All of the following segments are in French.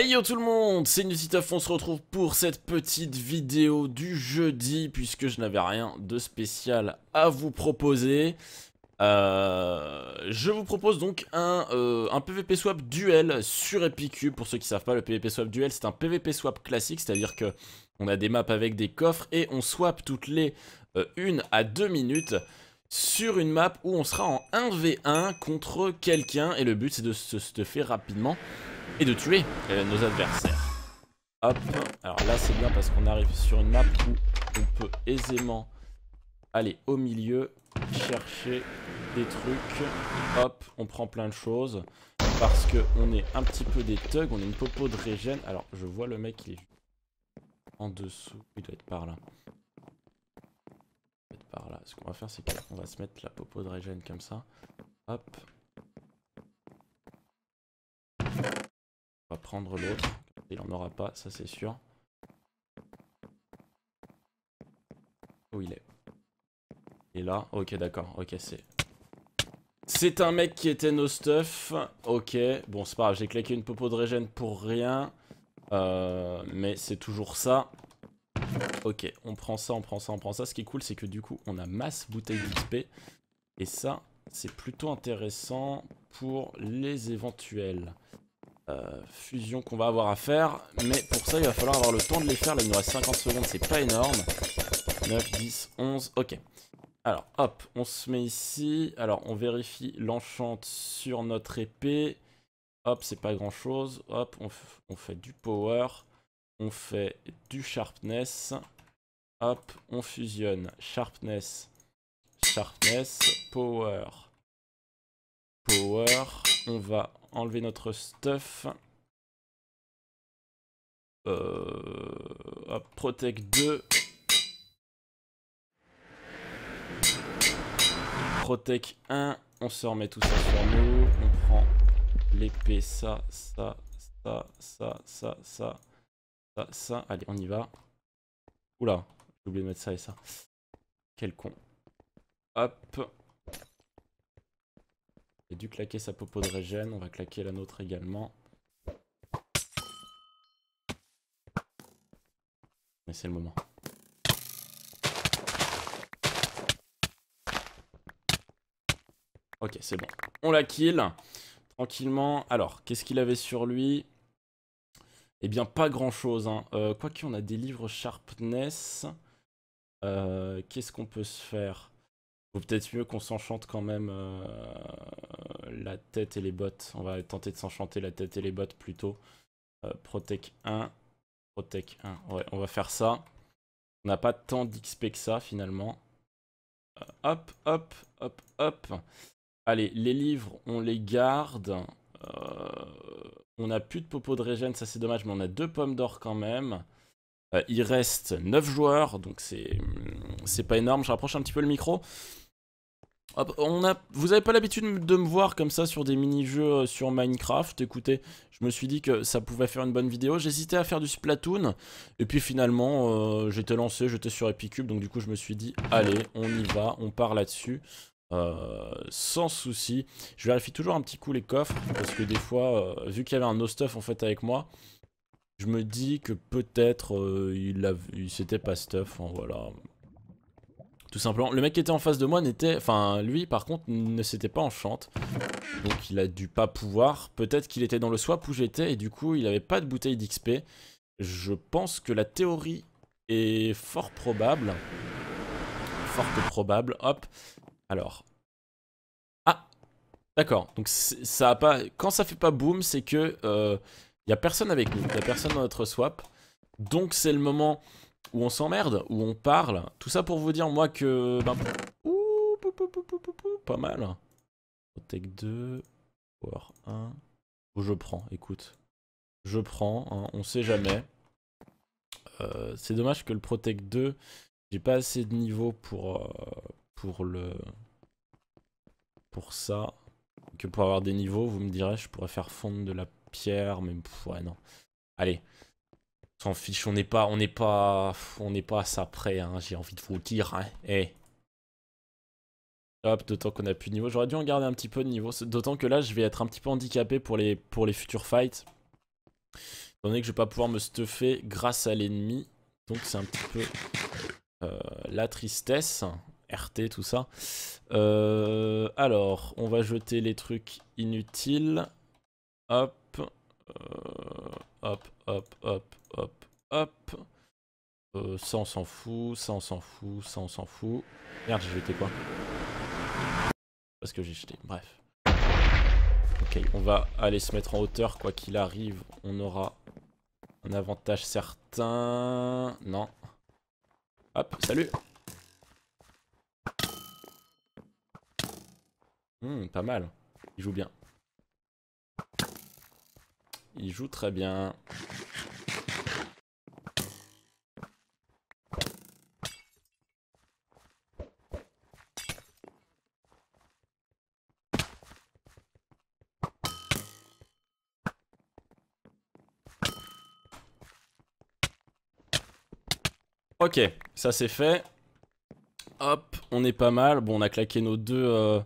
Hey yo tout le monde, c'est Nutituff, on se retrouve pour cette petite vidéo du jeudi puisque je n'avais rien de spécial à vous proposer. Euh, je vous propose donc un, euh, un, PVP swap duel sur Epicube. Pour ceux qui savent pas, le PVP swap duel c'est un PVP swap classique, c'est-à-dire que on a des maps avec des coffres et on swap toutes les 1 euh, à 2 minutes sur une map où on sera en 1v1 contre quelqu'un et le but c'est de se stuffer rapidement et de tuer euh, nos adversaires. Hop, alors là c'est bien parce qu'on arrive sur une map où on peut aisément aller au milieu, chercher des trucs, hop, on prend plein de choses parce qu'on est un petit peu des thugs, on a une popo de régène. Alors je vois le mec il est en dessous, il doit être par là. Il doit être par là. Ce qu'on va faire c'est qu'on va se mettre la popo de régène comme ça. Hop, On va prendre l'autre. Il en aura pas, ça c'est sûr. Où il est? Et là, ok d'accord, ok c'est... C'est un mec qui était no stuff, ok, bon c'est pas grave, j'ai claqué une popo de régène pour rien, euh, mais c'est toujours ça. Ok, on prend ça, on prend ça, on prend ça, ce qui est cool c'est que du coup on a masse bouteille d'XP, et ça c'est plutôt intéressant pour les éventuels. Euh, fusion qu'on va avoir à faire. Mais pour ça, il va falloir avoir le temps de les faire. Là, il nous reste 50 secondes, c'est pas énorme. 9, 10, 11, ok. Alors, hop, on se met ici. Alors, on vérifie l'enchante sur notre épée. Hop, c'est pas grand chose. Hop, on, fait du power. On fait du sharpness. Hop, on fusionne sharpness, sharpness, power, power. On va enlever notre stuff. Euh, Protect 2. Protect 1. On se remet tout ça sur nous. On prend l'épée, ça, ça, ça, ça, ça, ça, ça, ça. Allez, on y va. Oula, j'ai oublié de mettre ça et ça. Quel con. Hop. A dû claquer sa popo de régène, on va claquer la nôtre également. Mais c'est le moment. Ok, c'est bon. On la kill. Tranquillement. Alors, qu'est-ce qu'il avait sur lui? Eh bien, pas grand-chose. Hein. Euh, Quoique, on a des livres Sharpness. Euh, qu'est-ce qu'on peut se faire? Faut peut-être mieux qu'on s'enchante quand même euh, la tête et les bottes. On va tenter de s'enchanter la tête et les bottes plutôt. Euh, Protect 1. Protect 1. Ouais, on va faire ça. On n'a pas tant d'XP que ça finalement. Euh, hop, hop, hop, hop. Allez, les livres, on les garde. On n'a plus de popo de régène, ça c'est dommage, mais on a deux pommes d'or quand même. il reste 9 joueurs, donc c'est pas énorme. Je rapproche un petit peu le micro on a, vous n'avez pas l'habitude de me voir comme ça sur des mini-jeux euh, sur Minecraft? Écoutez, je me suis dit que ça pouvait faire une bonne vidéo. J'hésitais à faire du Splatoon. Et puis finalement, euh, j'étais lancé, j'étais sur Epicube. Donc du coup, je me suis dit, allez, on y va, on part là-dessus. Euh, sans souci. Je vérifie toujours un petit coup les coffres. Parce que des fois, vu qu'il y avait un no-stuff en fait avec moi, je me dis que peut-être il, il s'était pas stuff. voilà. Tout simplement. Le mec qui était en face de moi n'était... Enfin, lui, par contre, ne s'était pas enchante. Donc, il a dû pas pouvoir. Peut-être qu'il était dans le swap où j'étais et du coup, il avait pas de bouteille d'XP. Je pense que la théorie est fort probable. Fort probable. Hop. Alors. Ah D'accord. Donc, ça a pas... Quand ça fait pas boom, c'est que... Il euh, y a personne avec nous. Il y a personne dans notre swap. Donc, c'est le moment où on s'emmerde, où on parle. Tout ça pour vous dire, moi, que... Ben, ouh, pas mal. Protect 2, Power 1. je prends, écoute. Je prends, hein, on sait jamais. Euh, c'est dommage que le Protect 2, j'ai pas assez de niveau pour, euh, pour le... Pour ça. Que pour avoir des niveaux, vous me direz, je pourrais faire fondre de la pierre, mais ouais, non. Allez, S'en fiche, on n'est pas, on n'est pas, on n'est pas à ça près, hein, j'ai envie de vous le dire, hein. Eh. Hop, d'autant qu'on a plus de niveau. J'aurais dû en garder un petit peu de niveau. D'autant que là, je vais être un petit peu handicapé pour les, pour les futurs fights. Étant que je vais pas pouvoir me stuffer grâce à l'ennemi. Donc c'est un petit peu euh, la tristesse. RT, tout ça. Euh, alors, on va jeter les trucs inutiles. Hop. Euh, hop, hop, hop, hop, hop. Euh, ça on s'en fout, ça on s'en fout, ça on s'en fout. Merde, j'ai jeté quoi Parce que j'ai jeté, bref. Ok, on va aller se mettre en hauteur, quoi qu'il arrive, on aura un avantage certain. Non. Hop, salut Hmm, pas mal. Il joue bien. Il joue très bien. Ok, ça c'est fait. Hop, on est pas mal. Bon, on a claqué nos deux... Euh,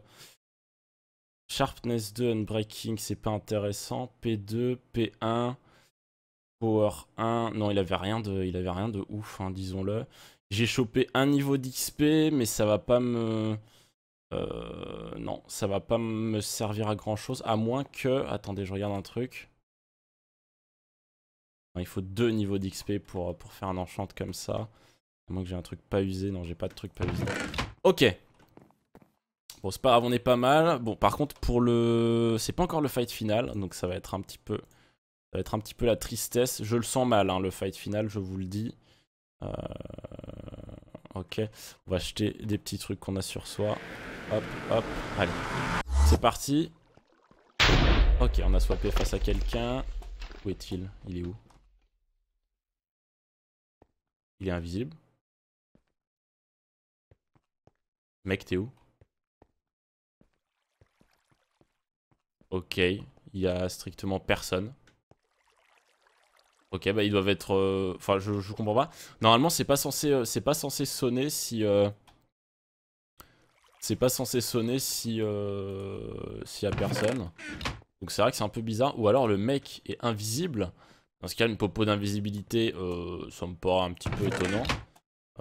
Sharpness 2, Unbreaking, c'est pas intéressant. P2, P1, Power 1. Non, il avait rien de, il avait rien de ouf, hein, disons-le. J'ai chopé un niveau d'XP, mais ça va pas me... Euh, non, ça va pas me servir à grand chose, à moins que... Attendez, je regarde un truc il faut deux niveaux d'XP pour, pour faire un enchant comme ça. À moins que j'ai un truc pas usé. Non, j'ai pas de truc pas usé. Ok. Bon, c'est pas grave, on est pas mal. Bon, par contre, pour le... C'est pas encore le fight final, donc ça va être un petit peu... Ça va être un petit peu la tristesse. Je le sens mal, hein, le fight final, je vous le dis. Euh, ok. On va acheter des petits trucs qu'on a sur soi. Hop, hop. Allez. C'est parti. Ok, on a swappé face à quelqu'un. Où est-il? Il est où? Il est invisible. Mec, t'es où? Ok, il y a strictement personne. Ok, bah ils doivent être... Euh, enfin, je, comprends pas. Normalement, c'est pas censé, euh, c'est pas censé sonner si... Euh, c'est pas censé sonner si s'il y a personne. Donc c'est vrai que c'est un peu bizarre. Ou alors le mec est invisible. Dans ce cas, une popo d'invisibilité, euh, ça me paraît un petit peu étonnant.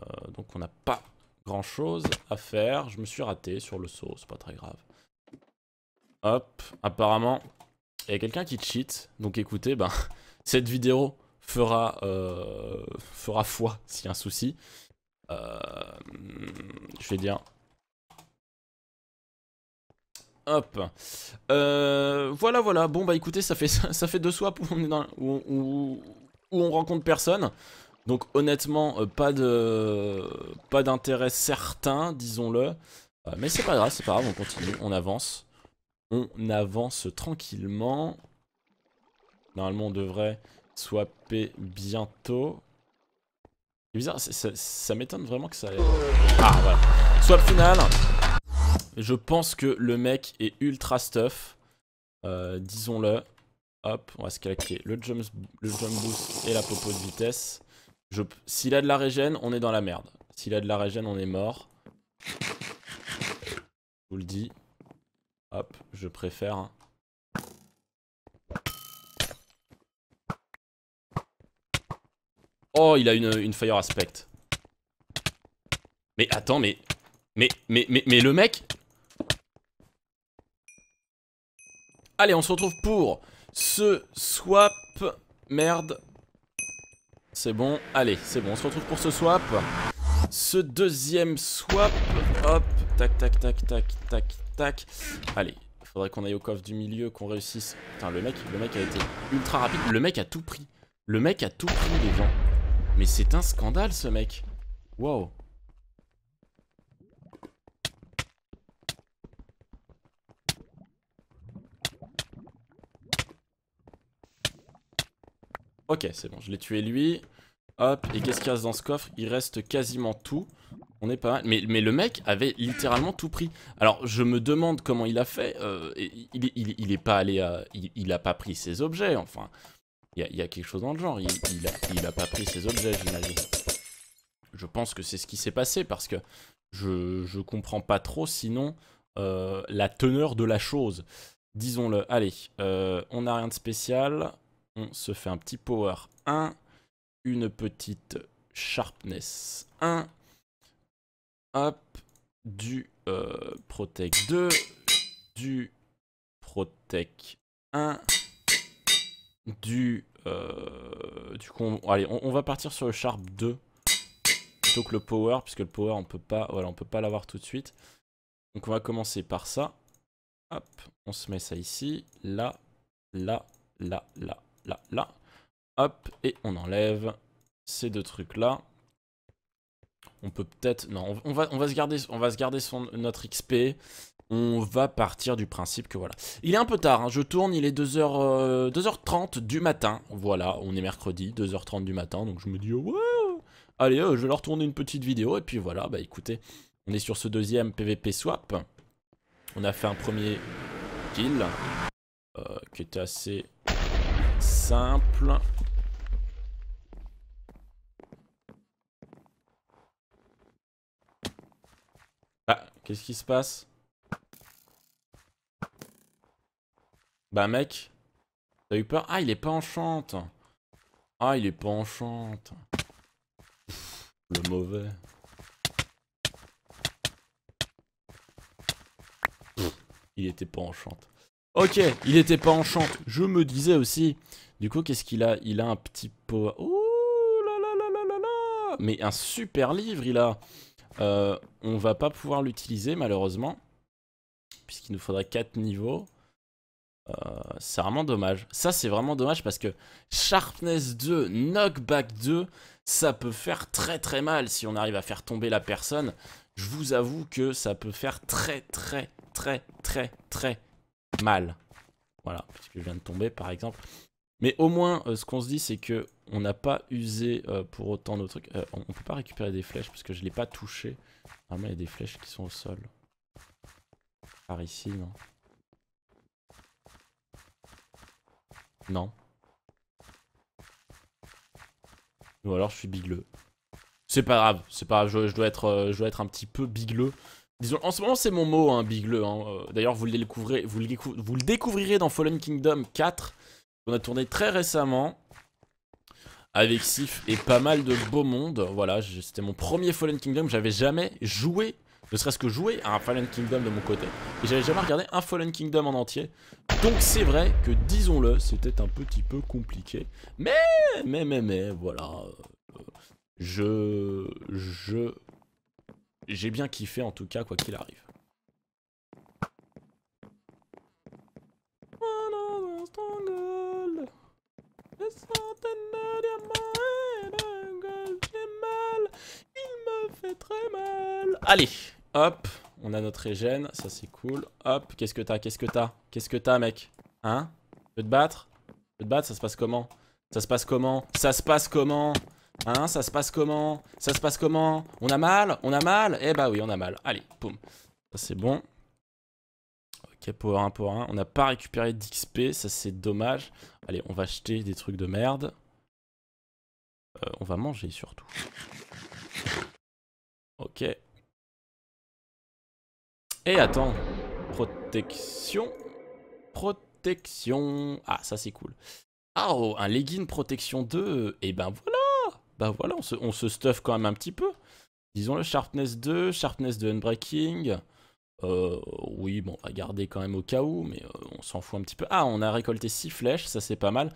Euh, donc on n'a pas grand chose à faire. Je me suis raté sur le saut, c'est pas très grave. Hop, apparemment, il y a quelqu'un qui cheat. Donc écoutez, ben, cette vidéo fera, euh, fera foi s'il y a un souci. Je vais dire Hop. Euh, voilà, voilà. Bon, bah écoutez, ça fait, ça fait deux swaps où on, rencontre personne. Donc honnêtement, euh, pas de pas d'intérêt certain, disons-le. Euh, mais c'est pas grave, c'est pas grave, on continue, on avance. On avance tranquillement. Normalement, on devrait swapper bientôt. C'est bizarre, ça, m'étonne vraiment que ça... Ah, voilà. Swap final. Je pense que le mec est ultra stuff. Euh, disons-le. Hop, on va se claquer le jump, le boost et la popo de vitesse. S'il a de la régène, on est dans la merde. S'il a de la régène, on est mort. Je vous le dis. Hop, je préfère. Oh, il a une, une fire aspect. Mais attends, mais, mais le mec, Allez, on se retrouve pour ce swap. Merde. C'est bon. Allez, c'est bon. On se retrouve pour ce swap. Ce deuxième swap. Hop. Tac, tac, tac, tac, tac, tac. Allez. Faudrait qu'on aille au coffre du milieu, qu'on réussisse. Putain, le mec, le mec a été ultra rapide. Le mec a tout pris. Le mec a tout pris, les gens. Mais c'est un scandale, ce mec. Wow. Ok, c'est bon, je l'ai tué lui. Hop, et qu'est-ce qu'il reste dans ce coffre? Il reste quasiment tout. On est pas mal. Mais, mais, le mec avait littéralement tout pris. Alors, je me demande comment il a fait. Euh, il, il, est pas allé à... Il, a pas pris ses objets, enfin. Il y, a, quelque chose dans le genre. Il, a, a pas pris ses objets, j'imagine. Je pense que c'est ce qui s'est passé parce que je, je comprends pas trop sinon euh, la teneur de la chose. Disons-le. Allez, euh, on n'a rien de spécial. On se fait un petit power 1, une petite sharpness 1, hop, du euh, protect 2, du protect 1, du... Euh, du coup, allez, on, va partir sur le sharp 2 plutôt que le power, puisque le power, on peut pas, on peut pas l'avoir tout de suite. Donc on va commencer par ça. Hop, on se met ça ici, là, là, là, là, là, là. Hop, et on enlève ces deux trucs-là. On peut peut-être... Non, on va, on va se garder, on va se garder son, notre XP. On va partir du principe que voilà. Il est un peu tard, hein. je tourne, il est 2h, 2h30 euh, du matin. Voilà, on est mercredi, 2h30 du matin. Donc je me dis, ouais, allez, euh, je vais leur tourner une petite vidéo. Et puis voilà, bah écoutez, on est sur ce deuxième PVP swap. On a fait un premier kill. Euh, qui était assez simple. Ah, qu'est-ce qui se passe? Bah mec, t'as eu peur? Ah, il est pas en chante. Ah, il est pas en chante. Le mauvais. il était pas en chante. Ok, il était pas en chante. Je me disais aussi. Du coup, qu'est-ce qu'il a? Il a un petit pot. Oh là là là là là là Mais un super livre, il a. Euh, on va pas pouvoir l'utiliser, malheureusement. Puisqu'il nous faudrait 4 niveaux. Euh, c'est vraiment dommage. Ça, c'est vraiment dommage parce que Sharpness 2, Knockback 2, ça peut faire très très mal si on arrive à faire tomber la personne. Je vous avoue que ça peut faire très très très très très mal. Voilà, je viens de tomber par exemple. Mais au moins, euh, ce qu'on se dit, c'est que on n'a pas usé euh, pour autant nos trucs. on, peut pas récupérer des flèches parce que je l'ai pas touché. Normalement, il y a des flèches qui sont au sol. Par ici, non Non. Ou alors je suis bigleux. C'est pas grave, c'est pas grave, je, dois être, euh, je dois être un petit peu bigleux. En ce moment c'est mon mot, hein, bigleux. Hein. Euh, d'ailleurs vous le, vous, découvrirez dans Fallen Kingdom 4. On a tourné très récemment. Avec Sif et pas mal de beau monde. Voilà, c'était mon premier Fallen Kingdom. J'avais jamais joué ne serait-ce que jouer à un Fallen Kingdom de mon côté. Et j'avais jamais regardé un Fallen Kingdom en entier. Donc c'est vrai que, disons-le, c'était un petit peu compliqué. Mais, mais, mais, mais, voilà. Euh, je... Je... J'ai bien kiffé en tout cas, quoi qu'il arrive. Allez, Hop, on a notre régène, ça c'est cool. Hop, qu'est-ce que t'as Qu'est-ce que t'as Qu'est-ce que t'as, mec? Hein? Tu veux te battre? Tu veux te battre? Ça se passe comment? Ça se passe comment? Ça se passe comment? Hein Ça se passe comment? Ça se passe comment? On a mal? On a mal? Eh bah oui, on a mal. Allez, poum. Ça c'est bon. Ok, power 1, power 1. On n'a pas récupéré d'XP, ça c'est dommage. Allez, on va acheter des trucs de merde. Euh, on va manger surtout. Ok. Et attends. Protection. Protection. Ah, ça c'est cool. Ah, oh, un legging protection 2. Et ben voilà. Ben voilà, on se, on se stuff quand même un petit peu. Disons le sharpness 2, sharpness de unbreaking. Euh, oui, bon, on va garder quand même au cas où, mais euh, on s'en fout un petit peu. Ah, on a récolté 6 flèches, ça c'est pas mal.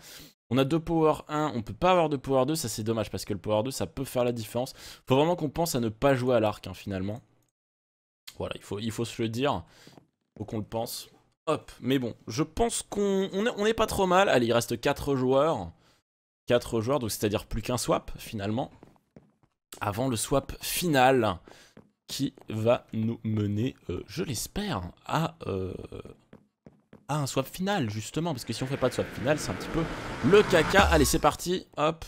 On a 2 power 1, on peut pas avoir de power 2, ça c'est dommage parce que le power 2 ça peut faire la différence. Faut vraiment qu'on pense à ne pas jouer à l'arc hein, finalement. Voilà, il faut, il faut se le dire. Faut qu'on le pense. Hop, mais bon, je pense qu'on on est, pas trop mal. Allez, il reste 4 joueurs. 4 joueurs, donc c'est-à-dire plus qu'un swap, finalement. Avant le swap final, qui va nous mener, euh, je l'espère, à, euh, à un swap final, justement. Parce que si on fait pas de swap final, c'est un petit peu le caca. Allez, c'est parti, hop.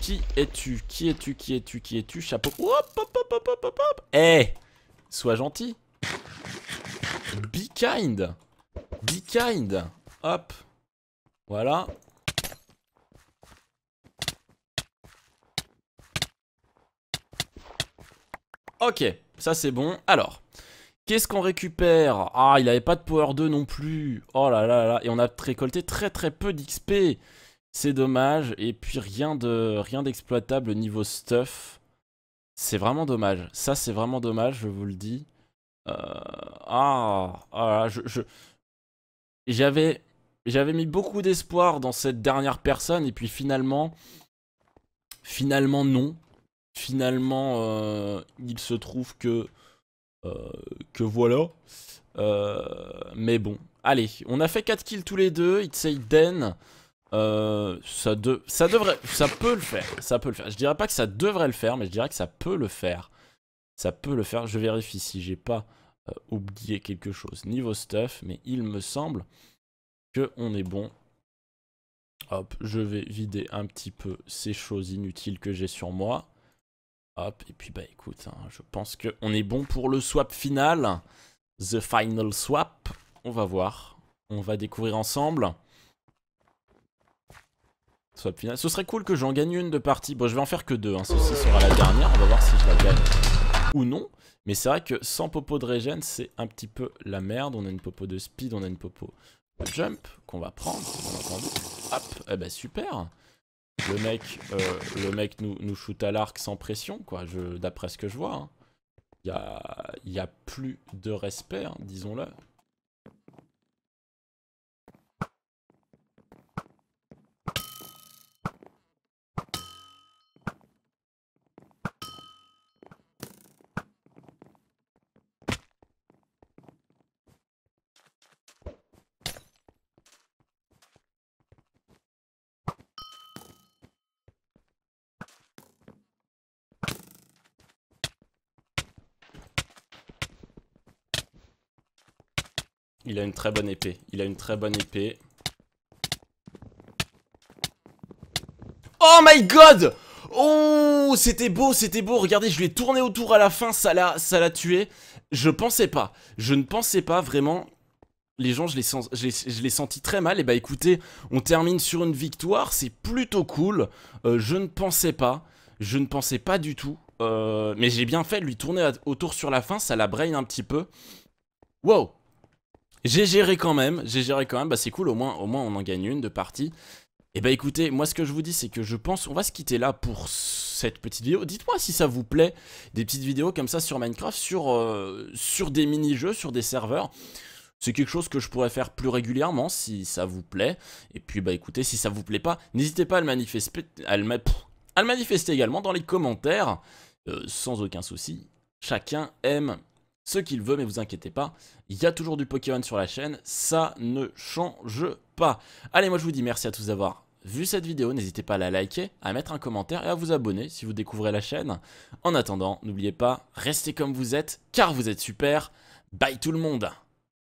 Qui es-tu? Qui es-tu? Qui es-tu? Qui es-tu? Chapeau. Hop, hop, hop, hop, hop, hop. Eh Sois gentil. Be kind. Be kind. Hop. Voilà. Ok, ça c'est bon. Alors, Qu'est-ce qu'on récupère? Ah, il avait pas de Power 2 non plus. Oh là là là. Et on a récolté très très peu d'XP. C'est dommage. Et puis rien de rien d'exploitable niveau stuff. C'est vraiment dommage. Ça, c'est vraiment dommage, je vous le dis. Euh, ah, ah, je... J'avais j'avais mis beaucoup d'espoir dans cette dernière personne et puis finalement, finalement non. Finalement, euh, il se trouve que, euh, que voilà. Euh, mais bon, allez, on a fait 4 kills tous les deux. It's de, ça devrait, ça peut le faire, ça peut le faire. Je dirais pas que ça devrait le faire, mais je dirais que ça peut le faire. Ça peut le faire. Je vérifie si j'ai pas oublié quelque chose niveau stuff, mais il me semble que on est bon. Hop, je vais vider un petit peu ces choses inutiles que j'ai sur moi. Hop, et puis bah écoute, hein, je pense qu'on est bon pour le swap final. The final swap. On va voir. On va découvrir ensemble. Swap final. Ce serait cool que j'en gagne une de partie. Bon, je vais en faire que deux. Hein. Ceci sera la dernière. On va voir si je la gagne ou non. Mais c'est vrai que sans popo de régène, c'est un petit peu la merde. On a une popo de speed, on a une popo jump qu'on va prendre, bien entendu. Hop, eh ben super. Le mec, euh, le mec nous, nous shoot à l'arc sans pression, quoi, d'après ce que je vois. Hein. Il n'y a, y a plus de respect, hein, disons-le. Il a une très bonne épée. Il a une très bonne épée. Oh my god Oh C'était beau, c'était beau. Regardez, je lui ai tourné autour à la fin, ça l'a tué. Je pensais pas. Je ne pensais pas vraiment. Les gens, je les, sens, je, les, senti très mal. Et bah écoutez, on termine sur une victoire. C'est plutôt cool. Euh, je ne pensais pas. Je ne pensais pas du tout. Euh, mais j'ai bien fait de lui tourner autour sur la fin. Ça la brain un petit peu. Wow j'ai géré quand même, j'ai géré quand même, bah c'est cool, au moins, au moins on en gagne une de partie. Et bah écoutez, moi ce que je vous dis c'est que je pense, on va se quitter là pour cette petite vidéo. Dites-moi si ça vous plaît, des petites vidéos comme ça sur Minecraft, sur, euh, sur des mini-jeux, sur des serveurs. C'est quelque chose que je pourrais faire plus régulièrement si ça vous plaît. Et puis bah écoutez, si ça vous plaît pas, n'hésitez pas à le manifester, à le, à le manifester également dans les commentaires, euh, sans aucun souci. Chacun aime ce qu'il veut, mais vous inquiétez pas, il y a toujours du Pokémon sur la chaîne, ça ne change pas. Allez, moi je vous dis merci à tous d'avoir vu cette vidéo, n'hésitez pas à la liker, à mettre un commentaire et à vous abonner si vous découvrez la chaîne. En attendant, n'oubliez pas, restez comme vous êtes, car vous êtes super. Bye tout le monde